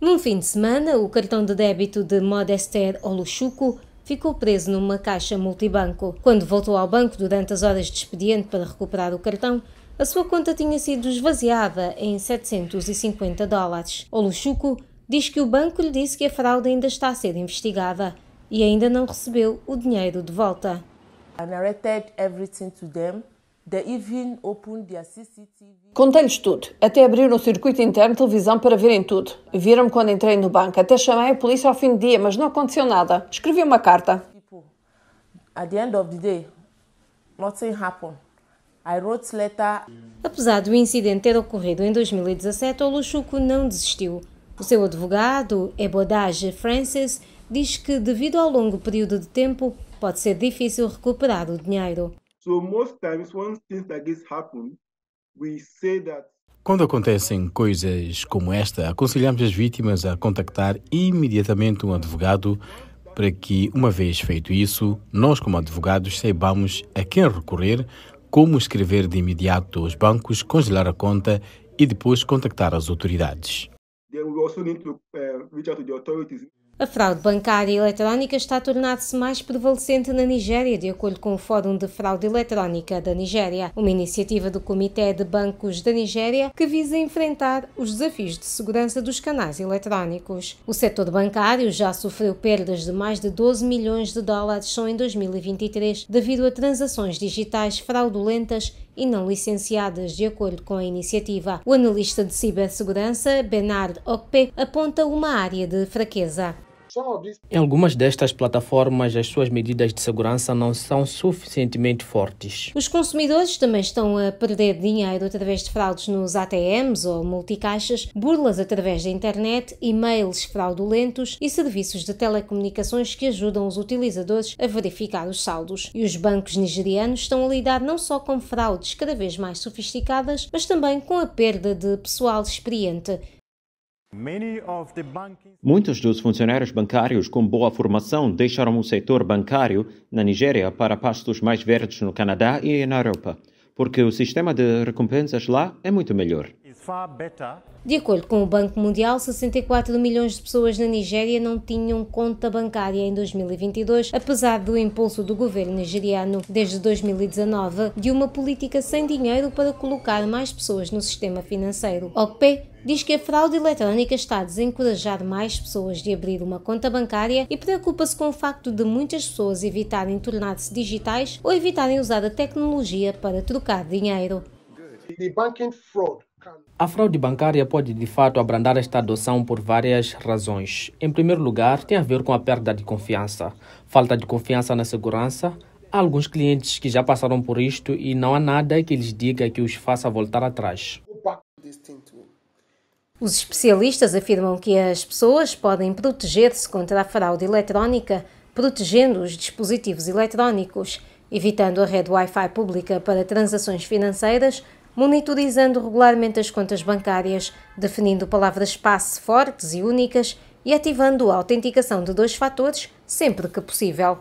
Num fim de semana, o cartão de débito de Modester Oluchuku ficou preso numa caixa multibanco. Quando voltou ao banco durante as horas de expediente para recuperar o cartão, a sua conta tinha sido esvaziada em 750 dólares. Oluchuku diz que o banco lhe disse que a fraude ainda está a ser investigada e ainda não recebeu o dinheiro de volta. I narrated everything to them. Contei-lhes tudo, até abriram o circuito interno de televisão para verem tudo. Viram-me quando entrei no banco, até chamei a polícia ao fim do dia, mas não aconteceu nada. Escrevi uma carta. At the end of the day, nothing happened. I wrote letter. Apesar do incidente ter ocorrido em 2017, o Luchuco não desistiu. O seu advogado, Ebodage Francis, diz que, devido ao longo período de tempo, pode ser difícil recuperar o dinheiro. So most times when things like this happen, we say that quando acontecem coisas como esta, aconselhamos as vítimas a contactar imediatamente um advogado para que, uma vez feito isso, nós, como advogados, saibamos a quem recorrer, como escrever de imediato aos bancos, congelar a conta e depois contactar as autoridades. Then we also need to uh, reach out to the authorities. A fraude bancária eletrónica está a tornar-se mais prevalecente na Nigéria, de acordo com o Fórum de Fraude Eletrónica da Nigéria, uma iniciativa do Comitê de Bancos da Nigéria que visa enfrentar os desafios de segurança dos canais eletrónicos. O setor bancário já sofreu perdas de mais de 12 milhões de dólares só em 2023 devido a transações digitais fraudulentas e não licenciadas, de acordo com a iniciativa. O analista de cibersegurança, Bernard Okpe, aponta uma área de fraqueza. Em algumas destas plataformas, as suas medidas de segurança não são suficientemente fortes. Os consumidores também estão a perder dinheiro através de fraudes nos ATMs ou multicaixas, burlas através da internet, e-mails fraudulentos e serviços de telecomunicações que ajudam os utilizadores a verificar os saldos. E os bancos nigerianos estão a lidar não só com fraudes cada vez mais sofisticadas, mas também com a perda de pessoal experiente Muitos dos funcionários bancários com boa formação deixaram o setor bancário na Nigéria para pastos mais verdes no Canadá e na Europa, porque o sistema de recompensas lá é muito melhor. De acordo com o Banco Mundial, 64 milhões de pessoas na Nigéria não tinham conta bancária em 2022, apesar do impulso do governo nigeriano desde 2019 de uma política sem dinheiro para colocar mais pessoas no sistema financeiro. OCPE diz que a fraude eletrónica está a desencorajar mais pessoas de abrir uma conta bancária e preocupa-se com o facto de muitas pessoas evitarem tornar-se digitais ou evitarem usar a tecnologia para trocar dinheiro. The banking fraud a fraude bancária pode de fato abrandar esta adoção por várias razões. Em primeiro lugar, tem a ver com a perda de confiança, falta de confiança na segurança. Há alguns clientes que já passaram por isto e não há nada que lhes diga que os faça voltar atrás. Os especialistas afirmam que as pessoas podem proteger-se contra a fraude eletrónica protegendo os dispositivos eletrónicos, evitando a rede Wi-Fi pública para transações financeiras, monitorizando regularmente as contas bancárias, definindo palavras-passe fortes e únicas e ativando a autenticação de dois fatores sempre que possível.